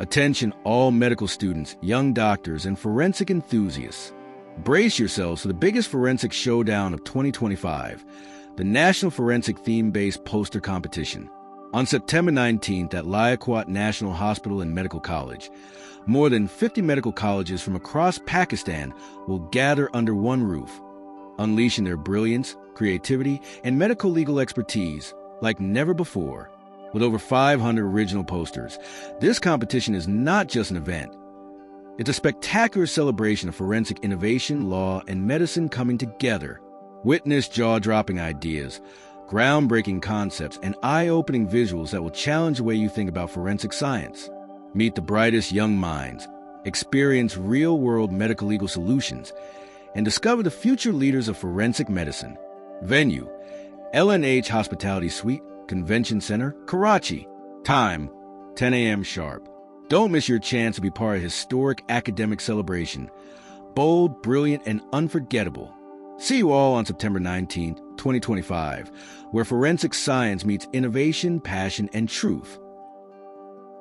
Attention, all medical students, young doctors, and forensic enthusiasts. Brace yourselves for the biggest forensic showdown of 2025 the National Forensic Theme Based Poster Competition. On September 19th at Liaquat National Hospital and Medical College, more than 50 medical colleges from across Pakistan will gather under one roof, unleashing their brilliance, creativity, and medico-legal expertise like never before. With over 500 original posters, this competition is not just an event. It's a spectacular celebration of forensic innovation, law, and medicine coming together. Witness jaw dropping ideas, groundbreaking concepts, and eye opening visuals that will challenge the way you think about forensic science. Meet the brightest young minds, experience real world medico-legal solutions, and discover the future leaders of forensic medicine. Venue LNH Hospitality Suite, Convention Center, Karachi. Time 10 a.m. sharp. Don't miss your chance to be part of a historic academic celebration. Bold, brilliant, and unforgettable. See you all on September 19, 2025, where forensic science meets innovation, passion, and truth.